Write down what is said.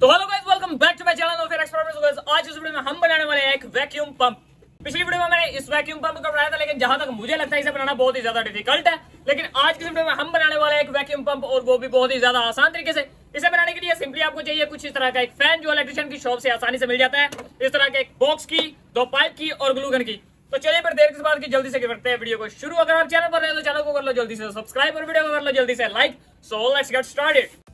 तो hello guys welcome back to my channel फिर explorers आज इस वीडियो में हम बनाने वाले हैं एक वैक्यूम पंप पिछली वीडियो में मैंने इस वैक्यूम पंप को बनाया था, लेकिन जहाँ तक मुझे लगता है इसे बनाना बहुत ही ज़्यादा डिफ़िकल्ट है। लेकिन आज की वीडियो में हम बनाने वाले हैं एक वैक्यूम पंप और वो भी बहुत ही ज़्यादा आसान तरीके से। इसे बनाने के लिए सिंपली आपको चाहिए कुछ इस तरह का एक फ़ैन जो इलेक्ट्रिशियन की शॉप से आसानी से मिल जाता है। इस तरह के एक बॉक्स की, दो पाइप की, और ग्लूगन की। तो चलिए पर देर किस बात की, जल्दी से करते हैं वीडियो को शुरू। अगर आप चैनल पर रहे तो चैनल को कर लो जल्दी से सब्सक्राइब और वीडियो को कर लो जल्दी से like so let's get started